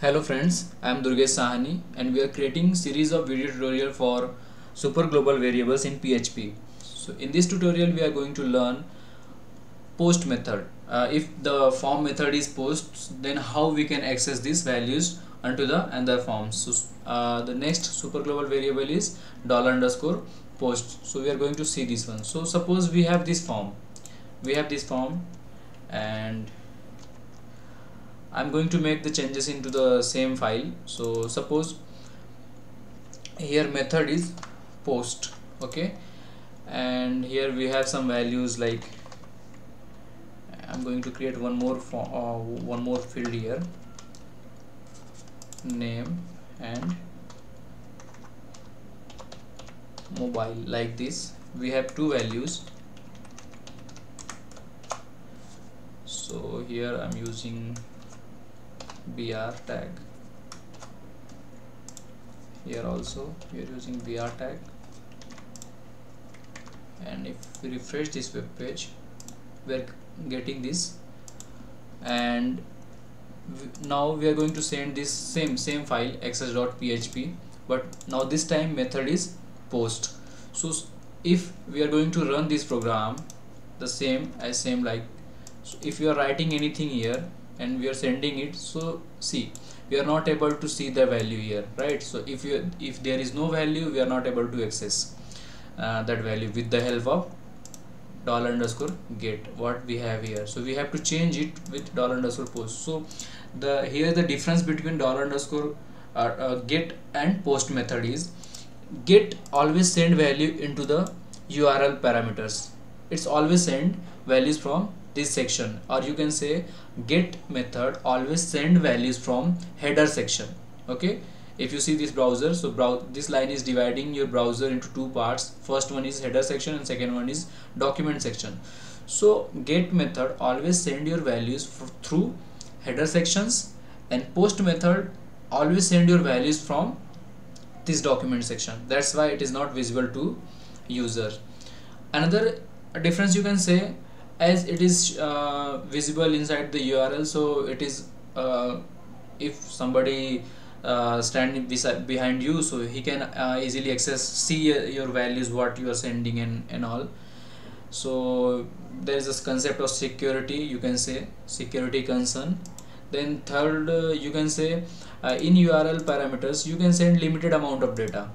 Hello friends, I am Durgesh Sahani and we are creating series of video tutorial for super global variables in PHP. So in this tutorial we are going to learn post method. Uh, if the form method is post then how we can access these values onto the another form. So uh, the next super global variable is dollar underscore post. So we are going to see this one. So suppose we have this form. We have this form and I'm going to make the changes into the same file. So suppose here method is post okay? And here we have some values like I'm going to create one more uh, one more field here. Name and mobile like this. We have two values. So here I'm using br tag. Here also we are using br tag. And if we refresh this web page we are getting this. And now we are going to send this same same file access.php but now this time method is post. So if we are going to run this program the same as same like so if you are writing anything here and we are sending it so see we are not able to see the value here right? So if you if there is no value we are not able to access uh, that value with the help of dollar underscore get what we have here. So we have to change it with dollar underscore post. So the here the difference between dollar underscore uh, uh, get and post method is get always send value into the url parameters. It's always send values from this section or you can say get method always send values from header section. Okay? If you see this browser so brow this line is dividing your browser into two parts. First one is header section and second one is document section. So get method always send your values through header sections. And post method always send your values from this document section. That's why it is not visible to user. Another difference you can say as it is uh, visible inside the URL so it is uh, if somebody uh, standing beside behind you so he can uh, easily access see your values what you are sending and and all. So there is this concept of security you can say security concern. Then third uh, you can say uh, in url parameters you can send limited amount of data.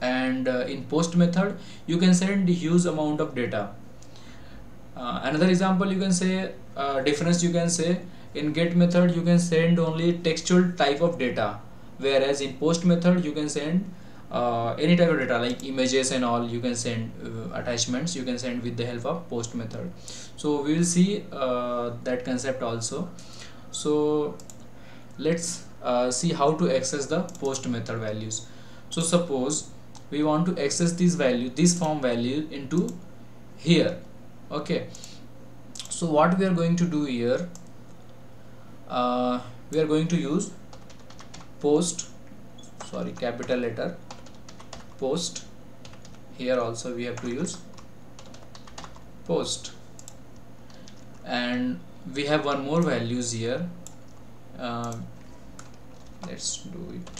And in post method you can send huge amount of data uh, another example you can say uh, difference you can say in get method you can send only textual type of data whereas in post method you can send uh, any type of data like images and all you can send uh, attachments you can send with the help of post method. So we will see uh, that concept also. So let's uh, see how to access the post method values. So suppose we want to access this value this form value into here okay. So what we are going to do here uh, we are going to use post sorry capital letter post. Here also we have to use post. And we have one more values here. Uh, let's do it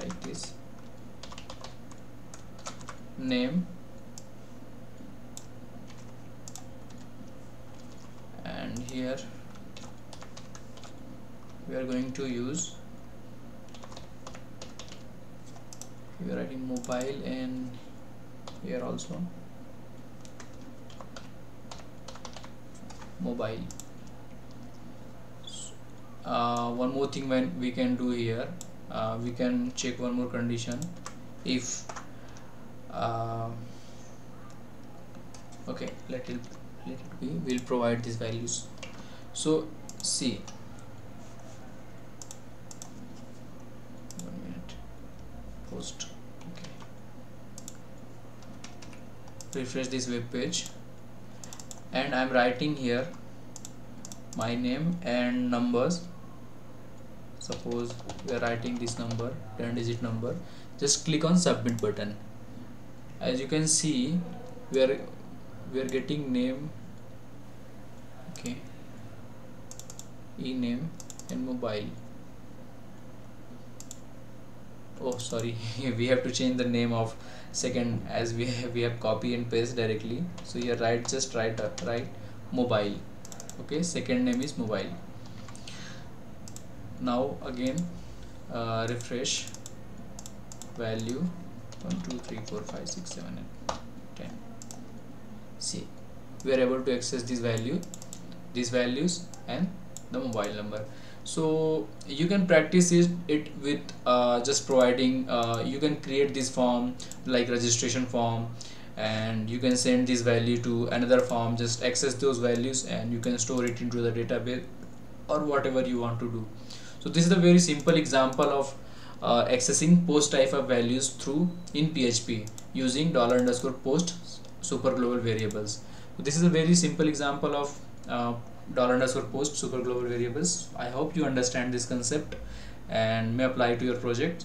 like this. Name here we are going to use we are writing mobile and here also mobile. Uh, one more thing when we can do here uh, we can check one more condition. If uh, okay let it let it be we'll provide these values so see one minute. Post. Okay. Refresh this web page. And I'm writing here my name and numbers. Suppose we are writing this number 10 digit number. Just click on submit button. As you can see we are we are getting name. Okay e-name and mobile. Oh sorry. We have to change the name of second as we have, we have copy and paste directly. So here write just write uh, write mobile. Okay second name is mobile. Now again uh, refresh value. 1 2 3 4 5 6 7 and 10 see we are able to access this value these values and the mobile number. So you can practice it, it with uh, just providing uh, you can create this form like registration form and you can send this value to another form. Just access those values and you can store it into the database or whatever you want to do. So this is a very simple example of uh, accessing post type of values through in PHP using dollar underscore post super global variables. So this is a very simple example of uh, dollar underscore post super global variables. I hope you understand this concept and may apply to your project.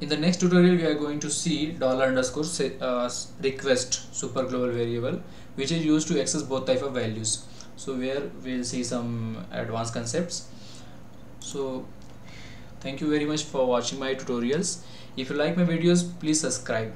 In the next tutorial we are going to see dollar underscore uh, request super global variable which is used to access both type of values. So where we'll see some advanced concepts. So thank you very much for watching my tutorials. If you like my videos please subscribe